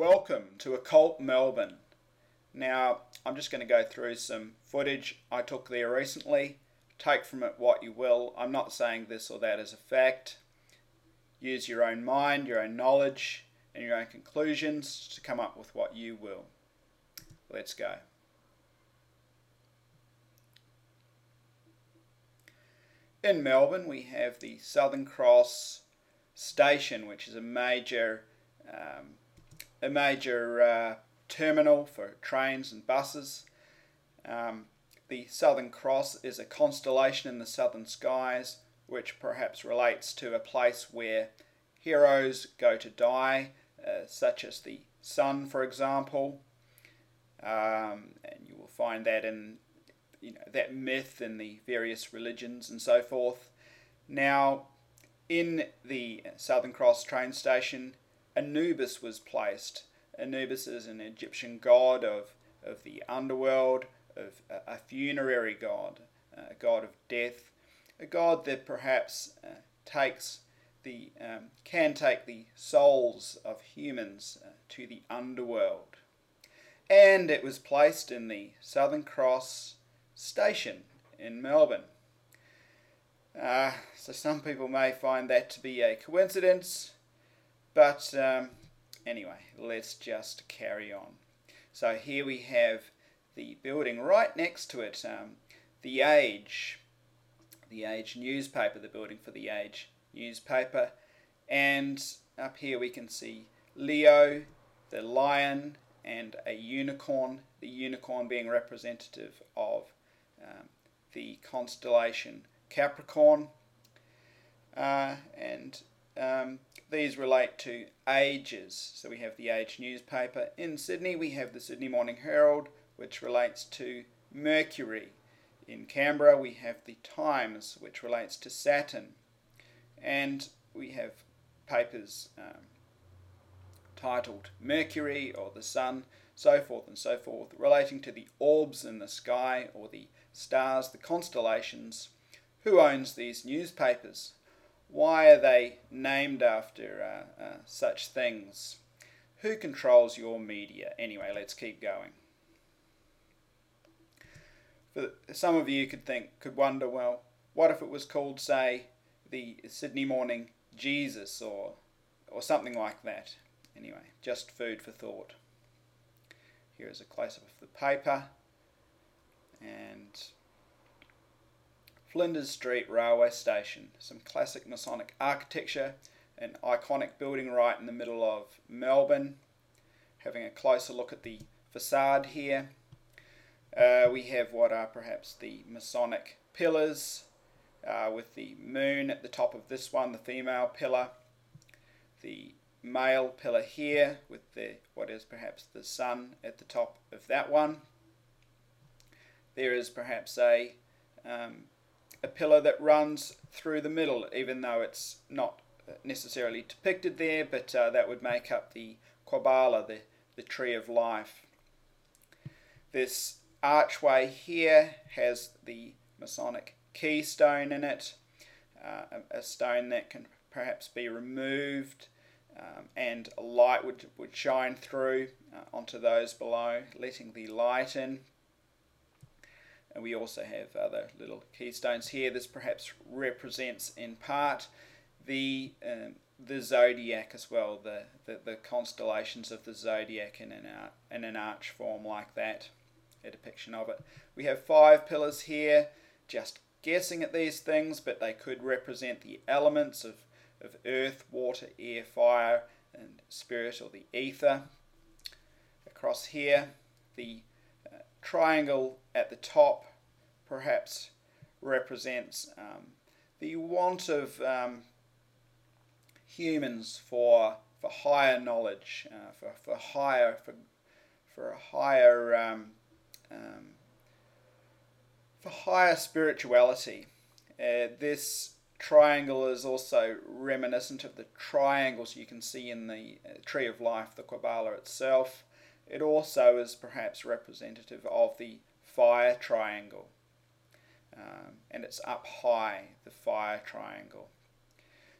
Welcome to Occult Melbourne. Now, I'm just going to go through some footage I took there recently. Take from it what you will. I'm not saying this or that as a fact. Use your own mind, your own knowledge, and your own conclusions to come up with what you will. Let's go. In Melbourne, we have the Southern Cross Station, which is a major, um, a major uh, terminal for trains and buses. Um, the Southern Cross is a constellation in the southern skies, which perhaps relates to a place where heroes go to die, uh, such as the sun, for example. Um, and you will find that in you know that myth in the various religions and so forth. Now, in the Southern Cross train station, Anubis was placed. Anubis is an Egyptian god of, of the underworld, of a, a funerary god, a god of death, a god that perhaps uh, takes the um, can take the souls of humans uh, to the underworld. And it was placed in the Southern Cross station in Melbourne. Uh, so some people may find that to be a coincidence, but um, anyway, let's just carry on. So here we have the building right next to it, um, the Age, the Age newspaper, the building for the Age newspaper, and up here we can see Leo, the lion, and a unicorn, the unicorn being representative of um, the constellation Capricorn. Uh, and um, these relate to ages. So we have the Age newspaper. In Sydney, we have the Sydney Morning Herald, which relates to Mercury. In Canberra, we have the Times, which relates to Saturn. And we have papers um, titled Mercury or the Sun, so forth and so forth, relating to the orbs in the sky or the stars, the constellations. Who owns these newspapers? Why are they named after uh, uh, such things? Who controls your media? Anyway, let's keep going. For some of you could think, could wonder, well, what if it was called, say, the Sydney Morning Jesus or or something like that? Anyway, just food for thought. Here is a close up of the paper and Flinders Street Railway Station, some classic Masonic architecture, an iconic building right in the middle of Melbourne. Having a closer look at the facade here, uh, we have what are perhaps the Masonic pillars, uh, with the moon at the top of this one, the female pillar, the male pillar here with the what is perhaps the sun at the top of that one. There is perhaps a um, a pillar that runs through the middle, even though it's not necessarily depicted there, but uh, that would make up the Qabala, the, the tree of life. This archway here has the Masonic keystone in it, uh, a stone that can perhaps be removed um, and light would, would shine through uh, onto those below, letting the light in. And we also have other little keystones here. This perhaps represents in part the um, the zodiac as well, the, the, the constellations of the zodiac in an, art, in an arch form like that, a depiction of it. We have five pillars here, just guessing at these things, but they could represent the elements of of earth, water, air, fire, and spirit or the ether. Across here, the triangle at the top perhaps represents um, the want of um, humans for for higher knowledge, uh, for, for higher for for a higher um, um for higher spirituality. Uh, this triangle is also reminiscent of the triangles you can see in the uh, Tree of Life, the Qabala itself. It also is perhaps representative of the fire triangle. Um, and it's up high, the fire triangle.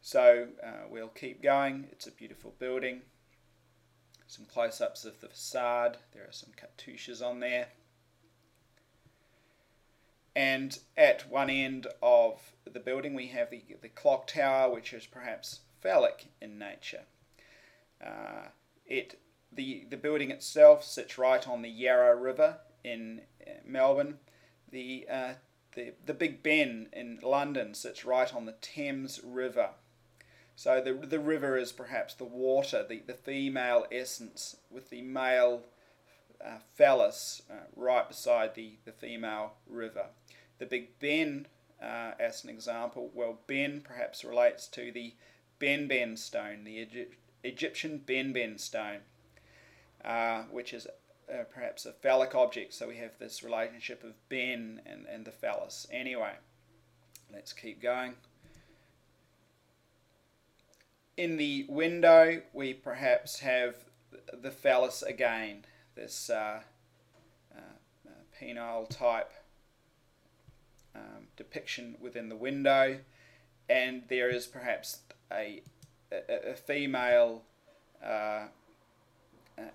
So uh, we'll keep going. It's a beautiful building. some close-ups of the facade. There are some cartouches on there. And at one end of the building we have the, the clock tower, which is perhaps phallic in nature. Uh, it the the building itself sits right on the Yarra River in uh, Melbourne. The uh, the the Big Ben in London sits right on the Thames River. So the the river is perhaps the water, the, the female essence, with the male uh, phallus uh, right beside the, the female river. The Big Ben, uh, as an example, well, Ben perhaps relates to the Ben Ben stone, the Egypt, Egyptian Ben Ben stone, uh, which is uh, perhaps a phallic object. So we have this relationship of Ben and, and the phallus. Anyway, let's keep going. In the window, we perhaps have the phallus again, this uh, uh, penile type um, depiction within the window, and there is perhaps a, a, a female uh,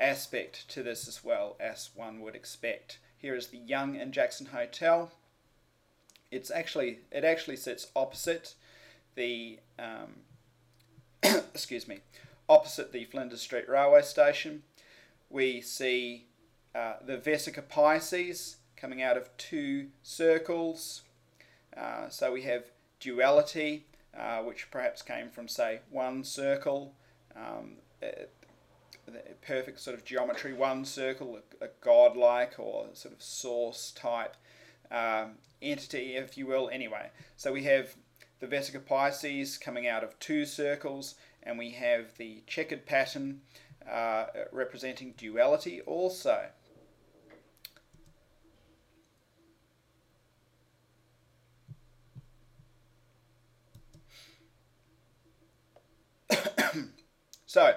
aspect to this as well, as one would expect. Here is the Young and Jackson Hotel. It's actually it actually sits opposite the um, excuse me, opposite the Flinders Street railway station. We see uh, the Vesica Pisces coming out of two circles. Uh, so we have duality, uh, which perhaps came from, say, one circle, um, perfect sort of geometry, one circle, a, a godlike or sort of source type um, entity, if you will. Anyway, so we have the Vesica Pisces coming out of two circles, and we have the checkered pattern uh, representing duality also. so,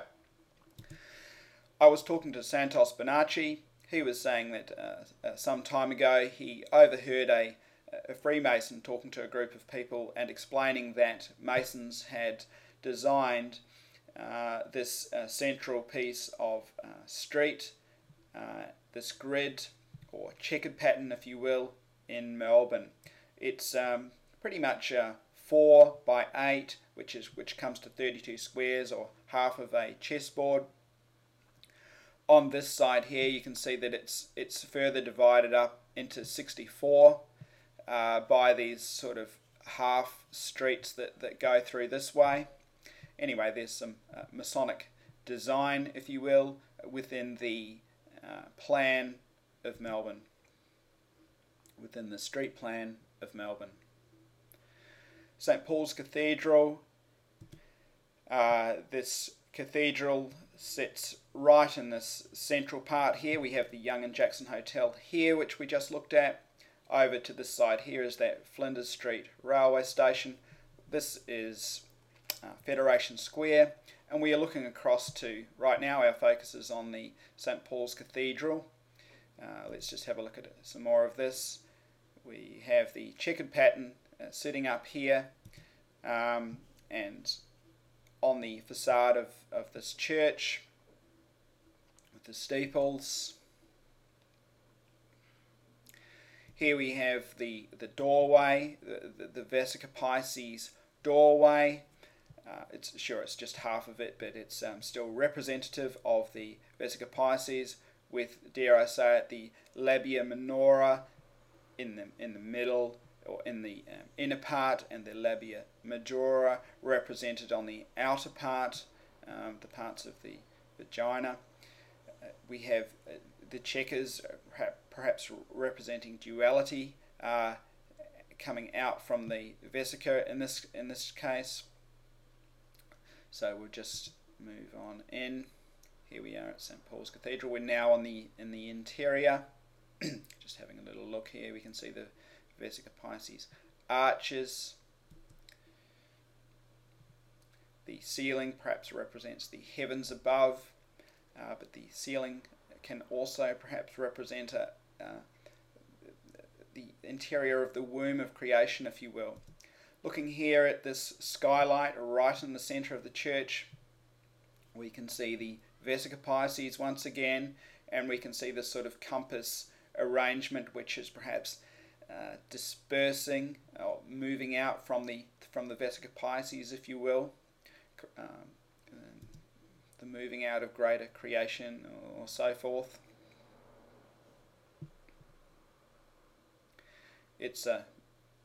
I was talking to Santos Bonacci. He was saying that uh, uh, some time ago he overheard a, a Freemason talking to a group of people and explaining that Masons had designed uh, this uh, central piece of uh, street, uh, this grid or checkered pattern, if you will, in Melbourne. It's um, pretty much four by eight, which is which comes to 32 squares or half of a chessboard. On this side here, you can see that it's it's further divided up into 64 uh, by these sort of half streets that, that go through this way. Anyway, there's some uh, Masonic design, if you will, within the uh, plan of Melbourne, within the street plan of Melbourne. St. Paul's Cathedral. Uh, this cathedral sits right in this central part here. We have the Young and Jackson Hotel here, which we just looked at. Over to this side here is that Flinders Street railway station. This is uh, Federation Square, and we are looking across to, right now our focus is on the St. Paul's Cathedral. Uh, let's just have a look at some more of this. We have the checkered pattern uh, sitting up here, um, and on the facade of, of this church with the steeples. Here we have the, the doorway, the, the, the Vesica Pisces doorway. Uh, it's sure it's just half of it, but it's um, still representative of the Vesica Pisces with, dare I say it, the labia minora in the in the middle or in the um, inner part, and the labia majora represented on the outer part, um, the parts of the vagina. Uh, we have uh, the checkers, uh, perhaps representing duality, uh, coming out from the vesica in this in this case. So we'll just move on in. Here we are at St Paul's Cathedral. We're now on the in the interior. just having a little look here, we can see the Vesica Pisces arches. The ceiling perhaps represents the heavens above, uh, but the ceiling can also perhaps represent a, uh, the interior of the womb of creation, if you will. Looking here at this skylight right in the centre of the church, we can see the Vesica Pisces once again, and we can see this sort of compass arrangement, which is perhaps uh, dispersing or moving out from the from the Vesica Pisces, if you will, um, the moving out of greater creation or so forth. It's a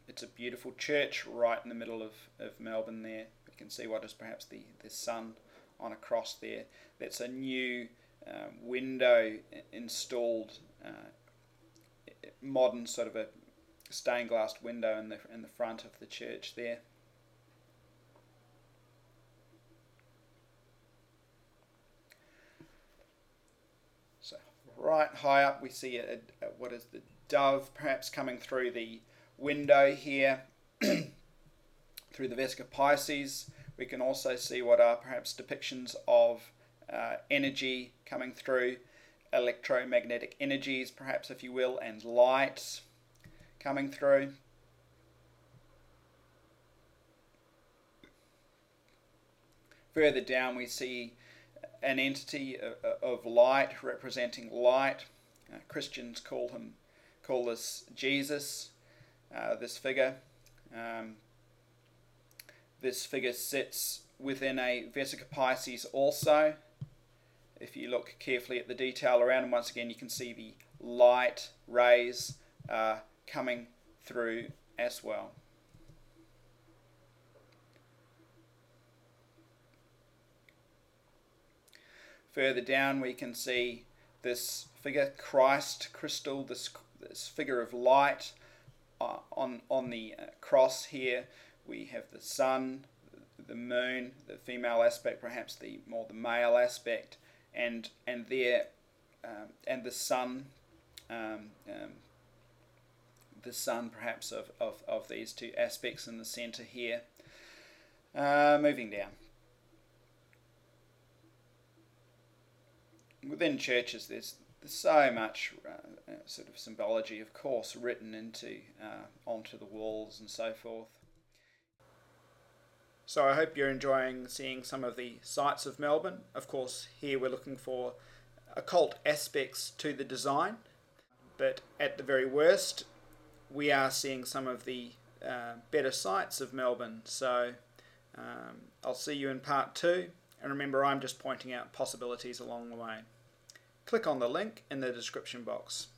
it's a beautiful church right in the middle of, of Melbourne there. You can see what is perhaps the, the sun on a cross there. That's a new um, window installed, uh, modern sort of a stained glass window in the, in the front of the church there. So right high up we see a, a, what is the dove perhaps coming through the window here through the Vesica Pisces. We can also see what are perhaps depictions of uh, energy coming through, electromagnetic energies, perhaps if you will, and light coming through. Further down, we see an entity of light representing light. Uh, Christians call him call this Jesus. Uh, this figure. Um, this figure sits within a Vesica Pisces also. If you look carefully at the detail around, and once again you can see the light rays uh, coming through as well. Further down we can see this figure, Christ crystal, this, this figure of light uh, on, on the uh, cross here. We have the sun, the moon, the female aspect, perhaps the more the male aspect, and and there, um, and the sun, um, um, the sun perhaps of, of, of these two aspects in the center here. Uh, moving down. Within churches, there's, there's so much uh, sort of symbology, of course, written into uh, onto the walls and so forth. So I hope you're enjoying seeing some of the sights of Melbourne. Of course, here we're looking for occult aspects to the design, but at the very worst, we are seeing some of the uh, better sights of Melbourne. So um, I'll see you in part two, and remember, I'm just pointing out possibilities along the way. Click on the link in the description box.